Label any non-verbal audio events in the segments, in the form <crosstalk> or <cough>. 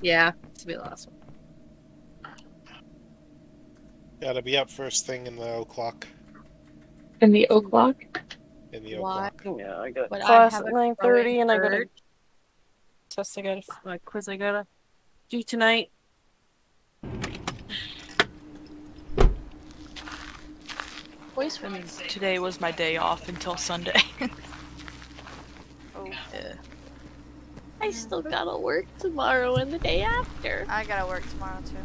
Yeah, this will be the last one. Gotta be up first thing in the o'clock. In the o'clock? In the Why? o'clock. Yeah, I got But I class at a nine thirty, and I got a test. I got a uh, quiz. I gotta do tonight. Voice I mean, today was my day off until Sunday. <laughs> Oh, yeah. I still gotta work tomorrow and the day after. I gotta work tomorrow too.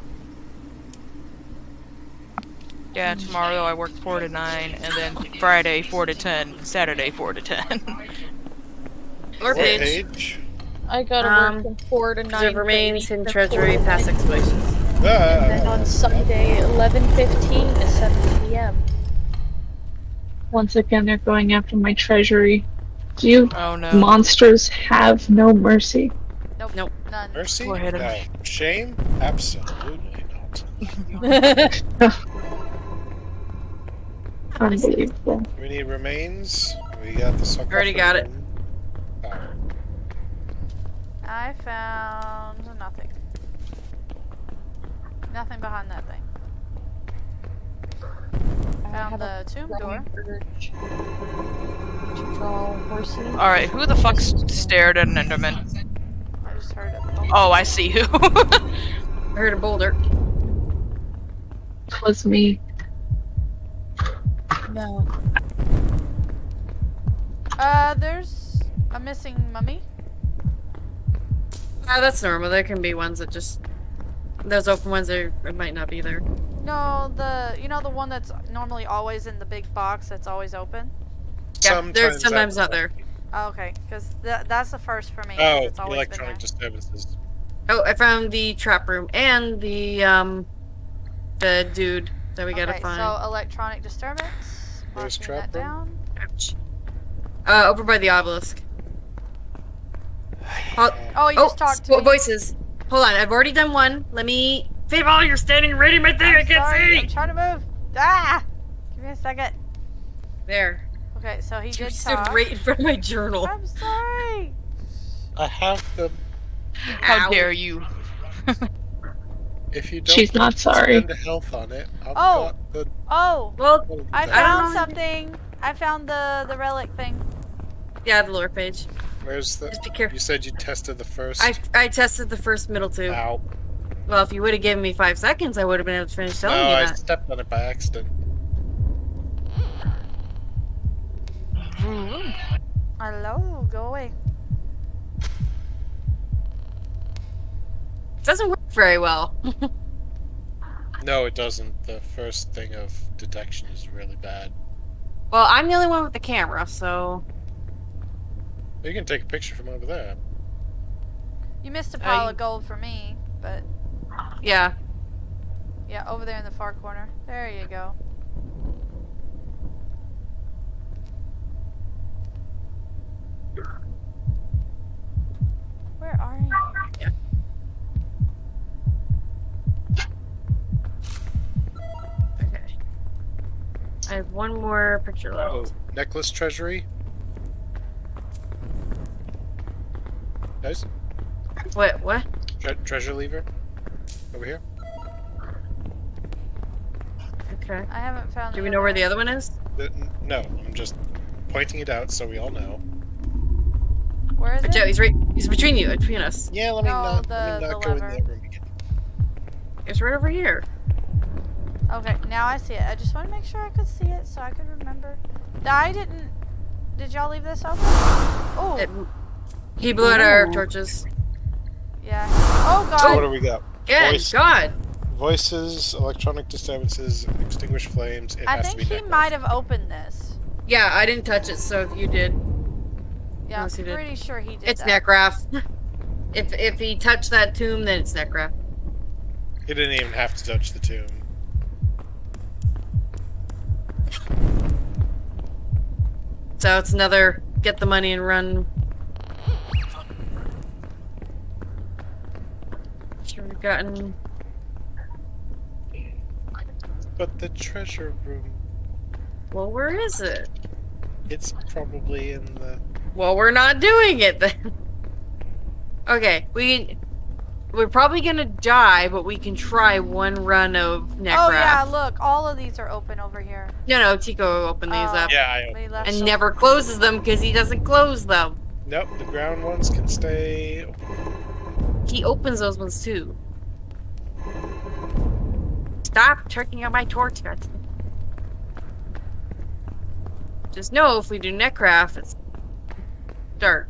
Yeah, tomorrow I work four to nine, and then Friday four to ten, Saturday four to ten. Or What page. page? I gotta Um, work from 4 to 9. It remains in treasury, past explosions. And then on Sunday, 11.15 to 7 p.m. Once again, they're going after my treasury. Do you Oh no. monsters have no mercy? Nope. Nope. None. mercy? Go ahead and- No. Shame? Absolutely not. <laughs> Unbelievable. We need remains. We got the sucker. Already got it. I found nothing. Nothing behind that thing. Found the tomb door. urge to draw horsey. Alright, who the fuck stared at an Enderman? I just heard it. Oh, I see who. <laughs> I heard a boulder. It was me. no. Uh, there's a missing mummy. Ah, that's normal. There can be ones that just those open ones are might not be there. No, the you know the one that's normally always in the big box that's always open. Yeah, they're sometimes I- not there. Oh, okay, because th- that's the first for me. Oh, it's always been electronic there. disturbances. Oh, I found the trap room and the um the dude that we gotta okay, find. so electronic disturbance. Where's Marking that trap room? down. Ouch. Uh, over by the obelisk. <sighs> Oh, Oh, you oh, just talked to me. voices. Hold on, I've already done one. Let me. Fable, you're standing ready, my thing. I I'm can't sorry, I'm see. trying to move. Ah! Give me a second. There. Okay, so he You did stood talk. right in front of my journal. I'm sorry. I have the. How Ow. dare you? If you don't She's not sorry. spend a health on it, I've Oh. got the. Oh, Well, I found know. something. I found the the relic thing. yeah, the lore page. Where's the? Just be careful. You said you tested the first. I, I tested the first middle two. Ow. Well, if you would have given me five seconds, I would have been able to finish No, telling you I that. stepped on it by accident. Hello, go away. It doesn't work very well. <laughs> No, it doesn't. The first thing of detection is really bad. well, I'm the only one with the camera, so You can take a picture from over there. You missed a pile you- of gold for me, but yeah. yeah, over there in the far corner. There you go. Where are you? Okay. I have one more picture Oh, left. necklace treasury. Guys, What? What? tre- treasure lever. Over here. Okay. I haven't found. Do we know where the other other one is? The- no, I'm just pointing it out so we all know. one. Where is it? Joe, he's right. He's between you, between us. Yeah, let me No, not, the- let me not go in that room again. It's right over here. Okay, now I see it. I just want to make sure I could see it so I could remember. I didn't. Did y'all leave this open? Oh, It, he blew out our torches. yeah. torches. Oh So god. what do we got? Good Voice. God. Voices, electronic disturbances, extinguished flames. It I has think to be he necklace. might have opened this. Yeah, I didn't touch it, so if you did, Yeah, I'm Unless he did. pretty sure he did. it's that. Necreph. <laughs> if if he touched that tomb, then it's Necreph. He didn't even have to touch the tomb. So it's another get the money and run. Should have gotten. But the treasure room, Well, where is it? it's probably in the. Well, we're not doing it then. Okay, we. we're probably gonna die, but we can try one run of Necreph. Oh yeah, look, all of these are open over here. No, no, Tiko opened these Oh. up Yeah, I. We and some- never closes them because he doesn't close them. Nope, the ground ones can stay. open. He opens those ones too. Stop checking out my torch, Betsy. Just know if we do Necreph, it's dark.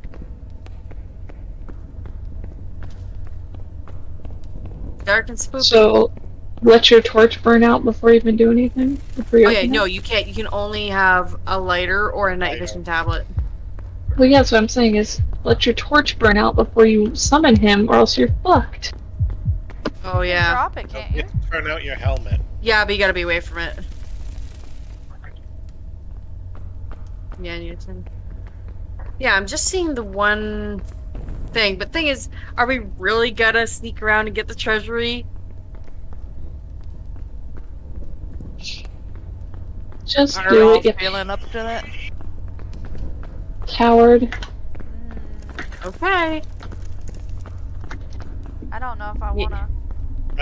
Dark and spooky. So, let your torch burn out before you even do anything? Before you oh yeah, open it? no, you can't. You can only have a lighter or a night vision tablet. Well, yeah, that's what I'm saying is let your torch burn out before you summon him, or else you're fucked. Oh You yeah, Drop it, Nope, can't you you? have to turn out your helmet. yeah, but you gotta be away from it. Yeah, Newton. Yeah, I'm just seeing the one thing, but thing is, are we really gonna sneak around and get the treasury? Just Are do all it, you feeling up to that? coward. Okay. I don't know if I wanna.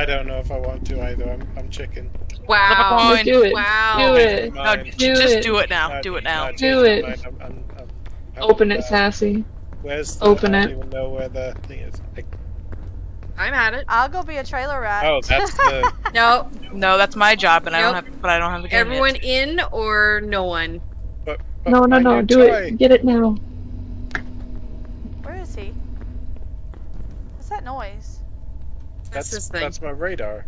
I don't know if I want to either. I'm, I'm chicken. Wow. do it. Wow. Do it. No, Mine. j- Do just it. do it now. Not- do it now. not Do it. I'm, I'm, I'm, I'm Open it, uh, Sassy. Where's the, Open I it. don't even know where the thing is. I, I'm at it. I'll go be a trailer rat. oh, that's the. <laughs> No, No, that's my job, and I don't have. But I don't have the game everyone Yet. in or no one. But, but No, no, no, do toy. it. Get it now. Where is he? What's that noise? That's That's this thing. that's my radar.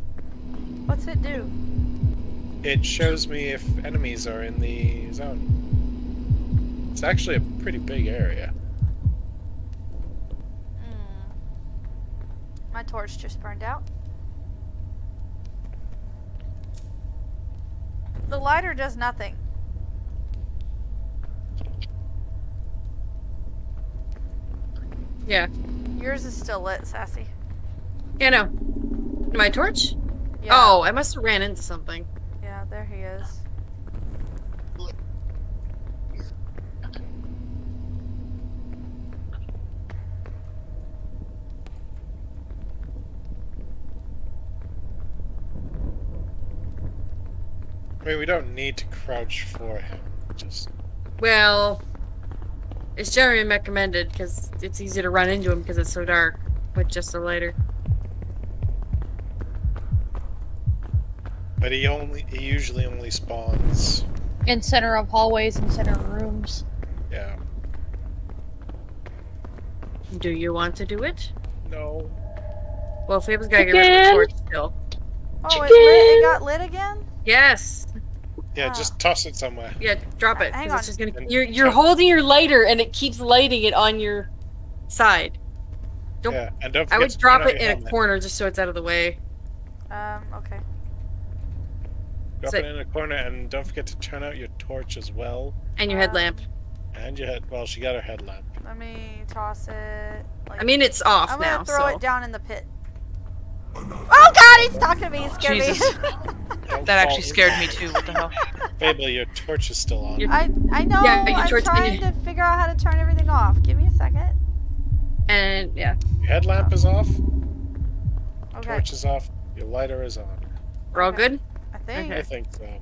What's it do? It shows me if enemies are in the zone. It's actually a pretty big area. Hmm. My torch just burned out. The lighter does nothing. Yeah. Yours is still lit, Sassy. Yeah, no. My torch? Yeah. Oh, I must have ran into something. Yeah, there he is. I mean, we don't need to crouch for him. Just Well, it's generally recommended because it's easy to run into him because it's so dark with just a lighter. But he only he usually only spawns. In center of hallways and center of rooms. Yeah. Do you want to do it? No. Well, Fable's gotta get rid of the torch still. Oh, it, lit, it got lit again? Yes. Yeah, Ah. just toss it somewhere. Yeah, drop it. Hang 'cause on. It's just gonna. You're you're holding your lighter and it keeps lighting it on your side. Don't- Yeah, and don't I would drop it your in a corner just so it's out of the way. Um, okay. Drop So- it in a corner, and don't forget to turn out your torch as well, And your Um, headlamp. and your head. Well, she got her headlamp. Let me toss it. Like, I mean, it's off I'm gonna throw so. it down in the pit. Oh god, he's talking to me. He scared Jesus. <laughs> me. That actually scared me too. What the hell? <laughs> Fable, your torch is still on. I I know. Yeah, your I'm torch- trying to figure out how to turn everything off. Give me a second. And yeah, Your headlamp is off. Okay. Torch is off. Your lighter is on. we're all Okay. good. I think. I think so.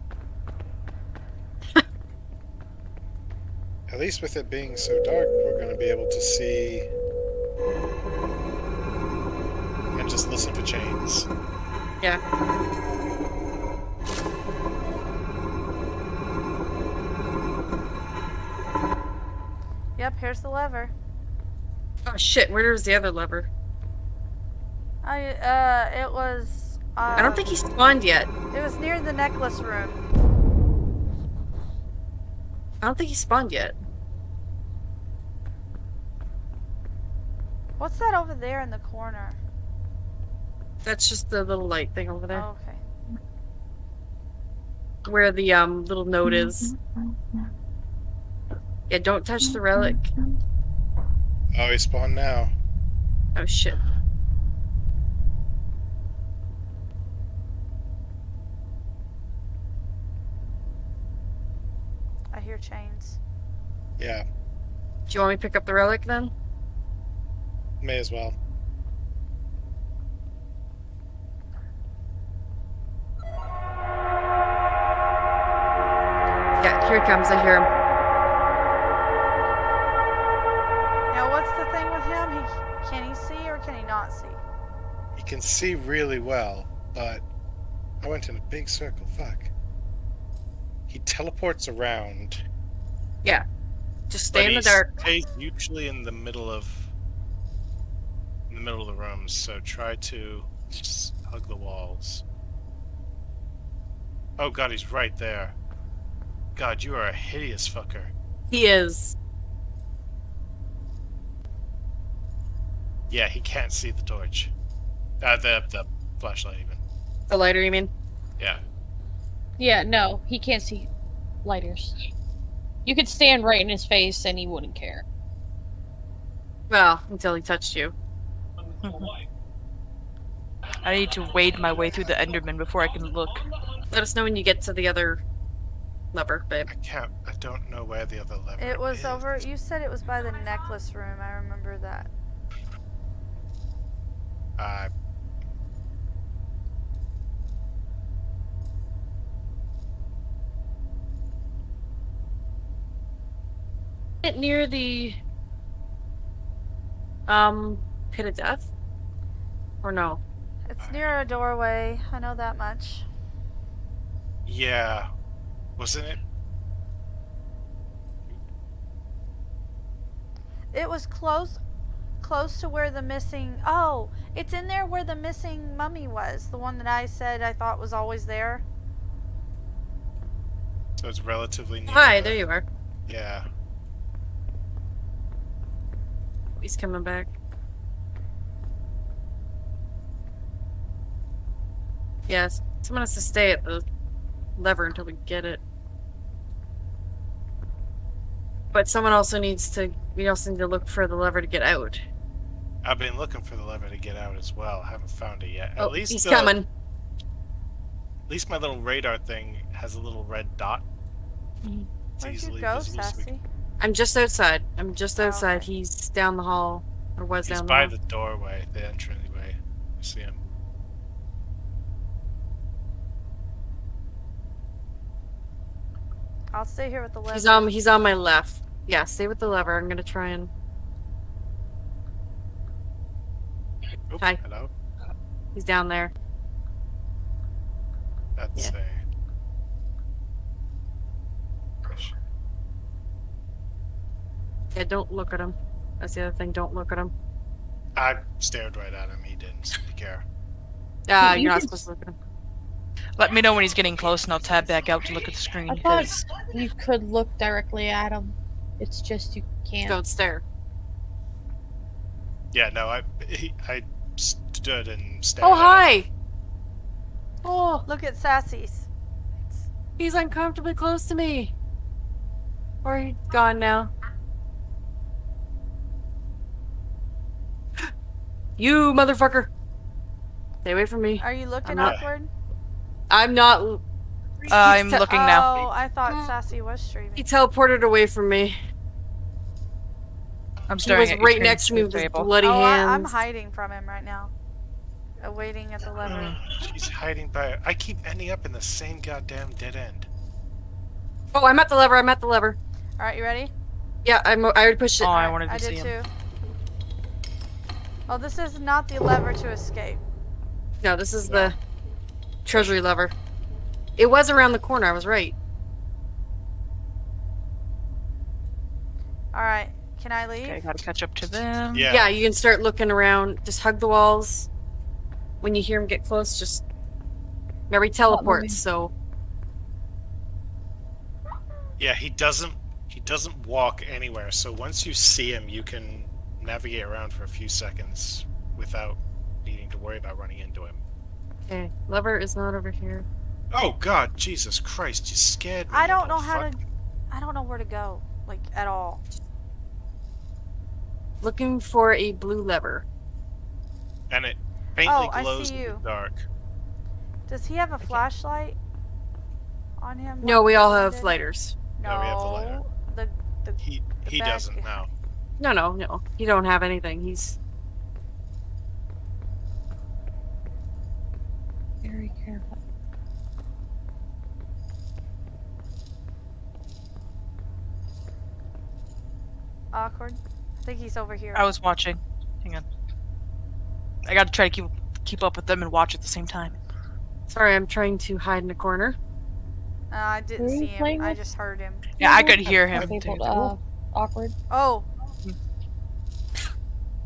At least with it being so dark, we're going to be able to see and just listen for chains. Yeah. Yep. Here's the lever. Oh shit! Where was the other lever? I uh, it was. Uh, I don't think he spawned yet. It was near the necklace room. I don't think he spawned yet. What's that over there in the corner? That's just the little light thing over there, Oh, okay. where the um little note is. Yeah, don't touch the relic. Oh, he spawned now. Oh shit! I hear chains. Yeah. Do you want me to pick up the relic then? May as well. Yeah, here he comes. I hear him. Now, what's the thing with him? He can he see or can he not see? He can see really well, but I went in a big circle. Fuck. He teleports around. Yeah. Just stay but in the dark. Stays usually in the middle of in the middle of the room. So try to just hug the walls. Oh god, he's right there. God, you are a hideous fucker. He is. Yeah, he can't see the torch. Uh, the the flashlight even. The lighter, you mean? Yeah. Yeah, no, he can't see lighters. You could stand right in his face and he wouldn't care. Well, until he touched you. I need to wade my way through the Enderman before I can look. Let us know when you get to the other lever, babe. I can't. I don't know where the other lever. Is. It was is. over. You said it was by the necklace room. I remember that. Uh, It near the um pit of death, or no? It's near a doorway. I know that much. yeah. Wasn't it? It was close, close to where the missing. Oh, it's in there where the missing mummy was. The one that I said I thought was always there. So it's relatively near. Hi, the- there you are. Yeah. He's coming back. Yes, someone has to stay at the lever until we get it. But someone also needs to. We also need to look for the lever to get out. I've been looking for the lever to get out as well. Haven't found it yet. At oh, least he's the- coming. At least my little radar thing has a little red dot. Mhm. It's Where'd you go, visible, so we Sassy? I'm just outside. I'm just Oh, outside. okay. He's down the hall, or was He's down the by hall. the doorway, the entranceway. I see him. I'll stay here with the lever. He's on. He's on my left. Yeah, stay with the lever. I'm gonna try and. Oh, Hi. hello. He's down there. That's a. Yeah, don't look at him. That's the other thing. Don't look at him. I stared right at him. He didn't seem to care. Ah, You you're not supposed to look at him. Let me know when he's getting close and I'll tab back out to look at the screen. I thought 'cause- you could look directly at him. It's just you can't. Don't stare. Yeah, no, I he, I stood and stared. Oh hi. Oh, Look at Sassy's. he's uncomfortably close to me. Or he's gone now. You motherfucker! Stay away from me. Are you looking not- upward? I'm not. Uh, I'm te- looking now. Oh, I thought Sassy was streaming. He teleported away from me. I'm He was at right screen next to me with his table. bloody oh, I, I'm hiding from him right now. Uh, waiting at the lever. She's hiding by. I keep ending up in the same goddamn dead end. Oh, I'm at the lever. I'm at the lever. All right, you ready? Yeah, I'm. I already pushed it. Oh, I wanted to I see did him. too. Oh, this is not the lever to escape. No, this is the treasury lever. It was around the corner. I was right. All right, can I leave? Okay, gotta catch up to them. Yeah. Yeah, you can start looking around. Just hug the walls. When you hear him get close, just... Mary teleports. So Yeah, he doesn't. He doesn't walk anywhere. So once you see him, you can navigate around for a few seconds without needing to worry about running into him. okay, lever is not over here. Oh God, Jesus Christ! You scared me. I don't know how fuck. to. I don't know where to go, like at all. Looking for a blue lever. And it faintly Oh, I glows see in the dark. Does he have a flashlight on him? No, we all have lighters. No, No, we have the lighter. the the He The he doesn't now. No, no, no. You don't have anything. He's Very careful. Awkward. I think he's over here. I was watching. Hang on. I gotta try to keep keep up with them and watch at the same time. Sorry, I'm trying to hide in a corner. Uh, I didn't see him. I just heard him. Yeah, I could hear him. Disabled, uh, awkward. Oh,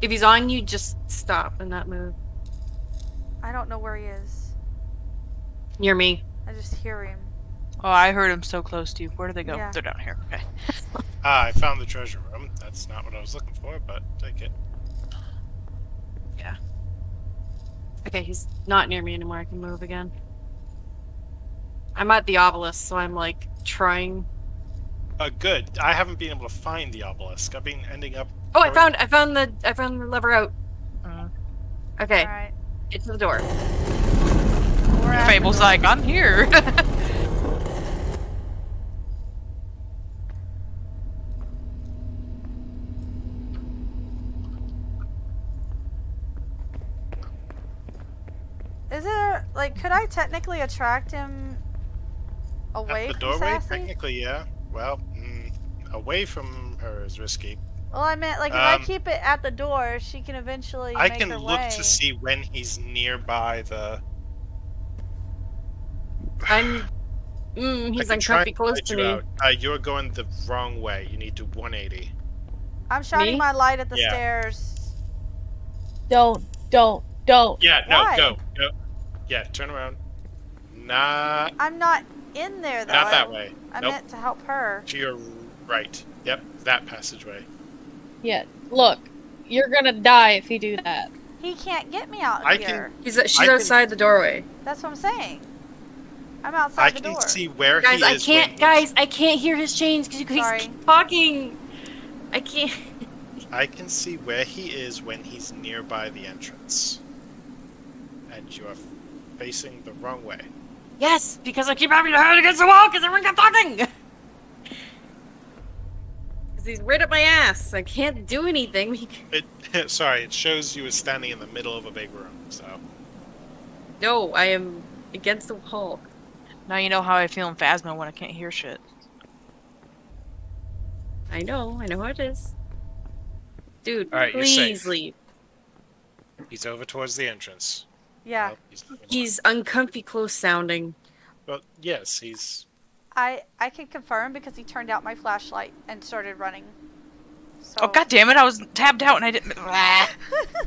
If he's on you, just stop and not move. I don't know where he is. Near me. I just hear him. Oh, I heard him so close to you. Where do they go? Yeah. They're down here. Okay. <laughs> Ah, I found the treasure room. That's not what I was looking for, but take it. Yeah. Okay, he's not near me anymore. I can move again. I'm at the obelisk, so I'm like trying. Uh, good. I haven't been able to find the obelisk. I've been ending up. Oh, I found I found the I found the lever out. Uh, Okay, Alright. get to the door. We're at the Fable's door. like, I'm here. <laughs> Is there like could I technically attract him away At the from doorway, Sassy? technically, yeah. Well, mm, away from her is risky. Well, I meant like if I Um, keep it at the door, she can eventually I make can her look way. to see when he's nearby the. I'm. <sighs> Mm, he's can try uncomfy and close to you me. out. Uh, you're going the wrong way. You need to 180. I'm shining Me? my light at the Yeah. stairs. Don't, don't, don't. Yeah, no, Why? go, go. Yeah, turn around. Nah. I'm not in there though. not that I- way. I nope. meant to help her. To your right. Yep, that passageway. Yeah, look, you're gonna die if you do that. <laughs> He can't get me out I here. He's she's I can- outside the doorway. That's what I'm saying. I'm outside I the door. I can door. see where Guys, he I can't. Guys, I can't hear his chains because you guys keep talking. I can't. I can see where he is when he's nearby the entrance. And you are facing the wrong way. Yes, because I keep having to head against the wall because everyone kept talking. <laughs> Because he's right up my ass. I can't do anything. <laughs> It, <laughs> sorry, it shows you as standing in the middle of a big room. So No, I am against the wall. now you know how I feel in Phasma when I can't hear shit. I know. I know how it is. Dude, All right, you're please leave. he's over towards the entrance. yeah, Well, he's, He's uncomfy close sounding. well, yes, he's. I I can confirm because he turned out my flashlight and started running. So. Oh god damn it! I was tabbed out and I didn't. Ah.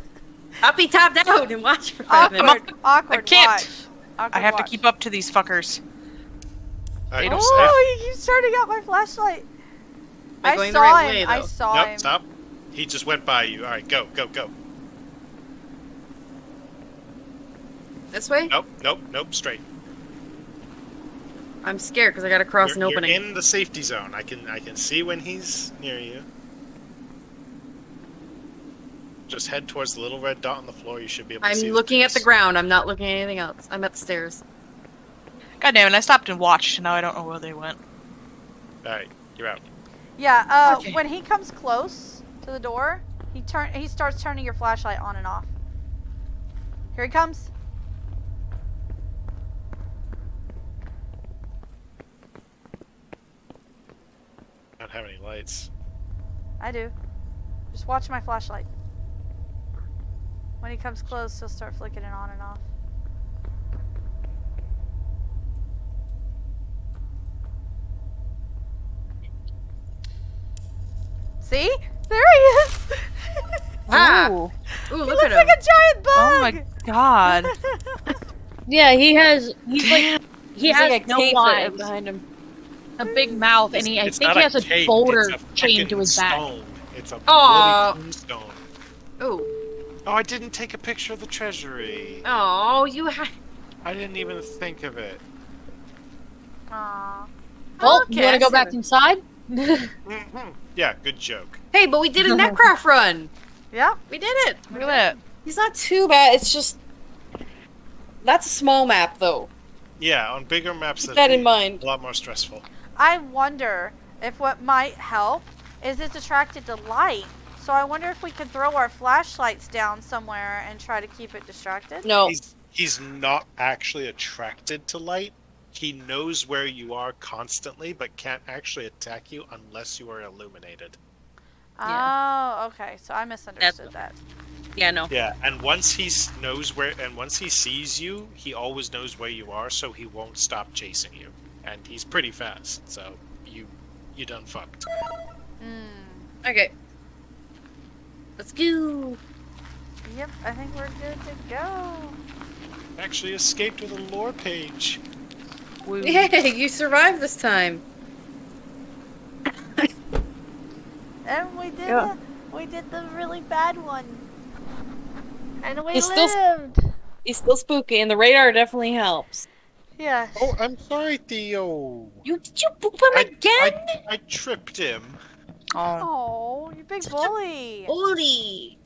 <laughs> I'll be tapped out and watch for five awkward, minutes. awkward. I can't. Watch. I Awkward have to keep up to these fuckers. All right, don't you're Oh, he keeps turning out my flashlight. Am I I going the saw right him. I saw him. Nope, stop. He just went by you. All right, go, go, go. This way? Nope, nope, nope. Straight. I'm scared because I gotta cross you're, an opening. You're in the safety zone. I can I can see when he's near you. Just head towards the little red dot on the floor. You should be able to I'm see. looking at the ground. I'm not looking at anything else. I'm at the stairs. God damn it! I stopped and watched, and now I don't know where they went. All right, you're out. Yeah. Uh, Okay. when he comes close to the door, he turn he starts turning your flashlight on and off. Here he comes. Have any lights. I do. Just watch my flashlight. When he comes close, he'll start flicking it on and off. See? There he is! <laughs> Ah! Ooh. Ooh, he look looks at like him. a giant bug! Oh my god. <laughs> Yeah, he has. He's like. He He's has like a no cape lines, behind him. A big mouth, and he. I think he has a, cape, boulder it's a chained to his back. stone. It's a Aw. bloody tombstone. Ooh. Oh, I didn't take a picture of the treasury. Oh, you had. I didn't even think of it. Aw. Well, Okay, you want I to go see back what- inside? <laughs> Mhm. Yeah, good joke. Hey, but we did a Necreph run. Yeah. We did it. Look at that. He's not too bad. It's just. That's a small map, though. Yeah, on bigger maps, Keep that'd that in be mind. a lot more stressful. I wonder if what might help is it's attracted to light. So I wonder if we could throw our flashlights down somewhere and try to keep it distracted. No. He's he's not actually attracted to light. He knows where you are constantly, but can't actually attack you unless you are illuminated. Yeah. Oh, okay. So I misunderstood that. Yeah, no. Yeah, and once he knows where, and once he sees you, he always knows where you are, so he won't stop chasing you. And he's pretty fast, so you, you done fucked. Mm. Okay. Let's go. Yep, I think we're good to go. Actually escaped with a lore page. Woo. <laughs> Yay, you survived this time. <laughs> And we did Yeah. the, we did the really bad one. And we It's still- lived. He's still spooky, and the radar definitely helps. Yes. Oh, I'm sorry, Theo. You did you poop him I, again? I, I tripped him. Oh. Oh, you big Such a bully. Bully.